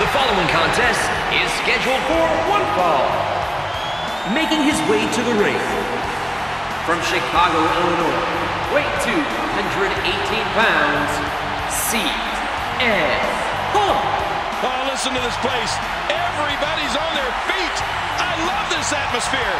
The following contest is scheduled for one fall. Making his way to the ring from Chicago, Illinois, weight 218 pounds, Punk. Oh, listen to this place. Everybody's on their feet. I love this atmosphere.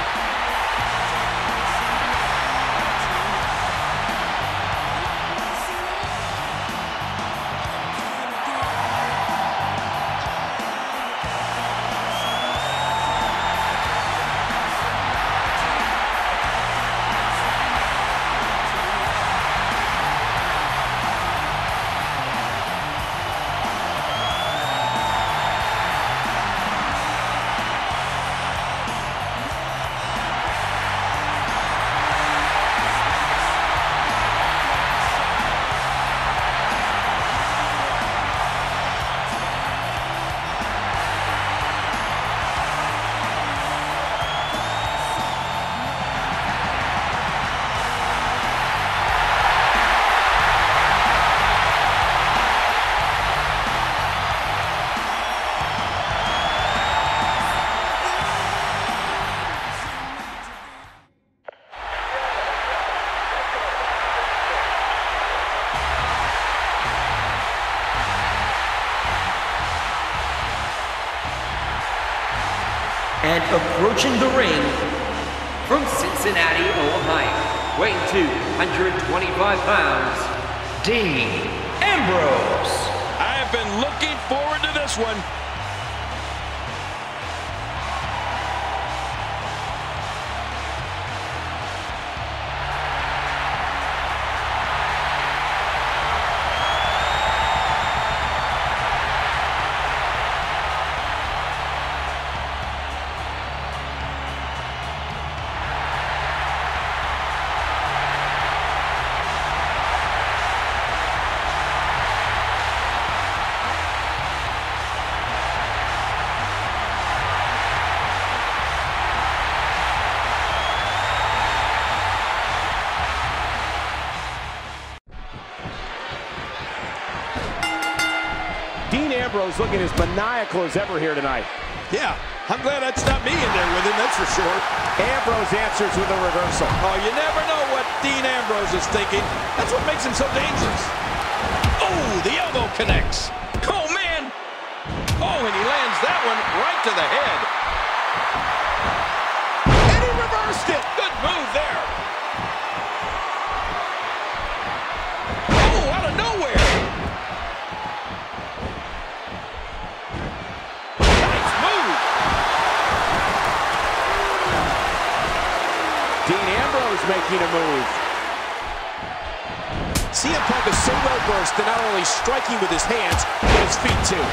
And approaching the ring from Cincinnati, Ohio, weighing 225 pounds, Dean Ambrose. I have been looking forward to this one. Ambrose looking as maniacal as ever here tonight. Yeah, I'm glad that's not me in there with him, that's for sure. Ambrose answers with a reversal. Oh, you never know what Dean Ambrose is thinking. That's what makes him so dangerous. Oh, the elbow connects. Oh, man. Oh, and he lands that one right to the head. And he reversed it. Good move there. Ambrose making a move. CM Punk is so well versed in not only striking with his hands, but his feet too.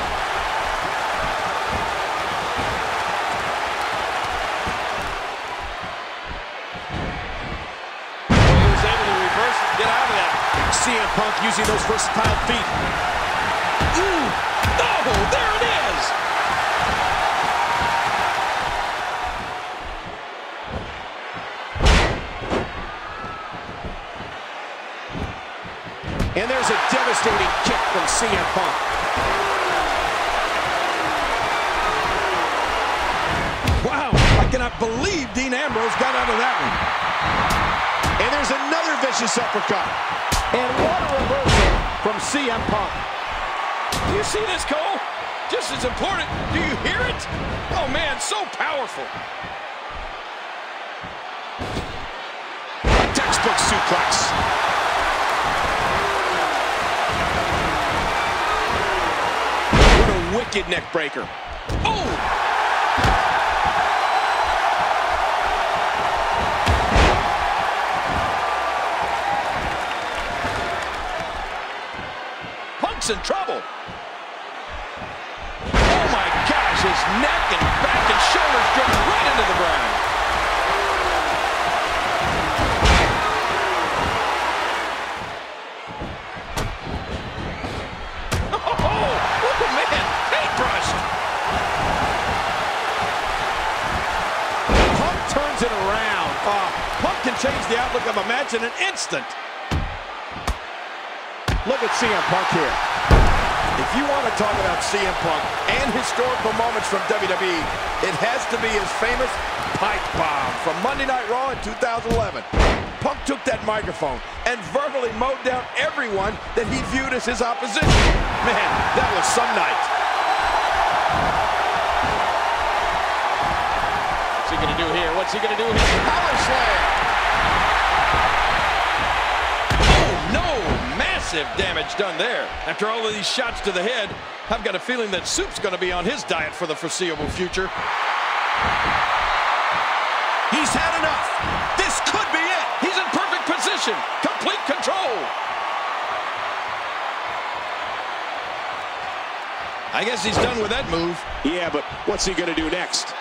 He was able to reverse and get out of that. CM Punk using those versatile feet. Ooh. Oh, there it is. And there's a devastating kick from CM Punk. Wow, I cannot believe Dean Ambrose got out of that one. And there's another vicious uppercut. And what a reversal from CM Punk. Do you see this, Cole? Just as important, do you hear it? Oh, man, so powerful. Textbook suplex. What a wicked neck breaker. Oh! Punk's in trouble. Turns it around. Uh, Punk can change the outlook of a match in an instant. Look at CM Punk here. If you want to talk about CM Punk and historical moments from WWE, it has to be his famous pipe bomb from Monday Night Raw in 2011. Punk took that microphone and verbally mowed down everyone that he viewed as his opposition. Man, that was some night. He going to do here? What's he going to do here? Power slam! Oh, no! Massive damage done there. After all of these shots to the head, I've got a feeling that Soup's going to be on his diet for the foreseeable future. He's had enough. This could be it. He's in perfect position. Complete control. I guess he's done with that move. Yeah, but what's he going to do next?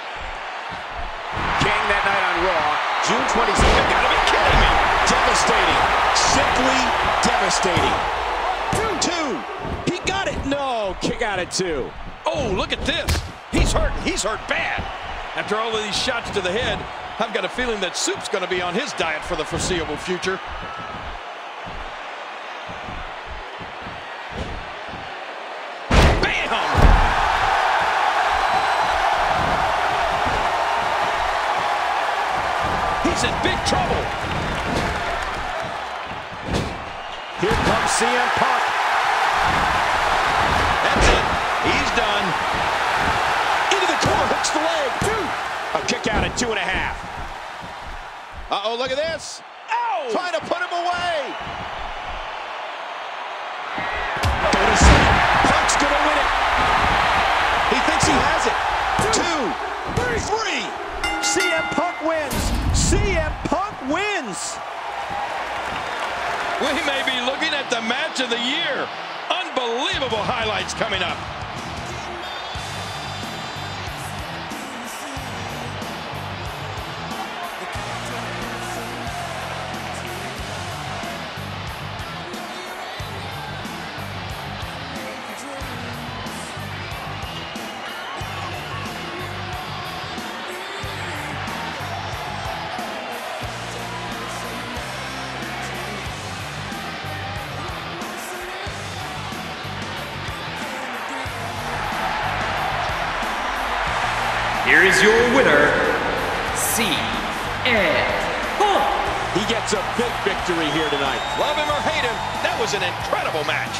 Raw, June 22nd. Gotta be kidding me. Devastating. Simply devastating. Two. He got it. No. Kick out at two. Oh, look at this. He's hurt. He's hurt bad. After all of these shots to the head, I've got a feeling that Soup's going to be on his diet for the foreseeable future. Trouble. Here comes CM Punk. That's it. He's done. Into the corner, hooks the leg. Two. A kick out at two and a half. Uh-oh, look at this. Ow! Trying to put him away. We may be looking at the match of the year. Unbelievable highlights coming up. Here is your winner, Punk. He gets a big victory here tonight. Love him or hate him, that was an incredible match.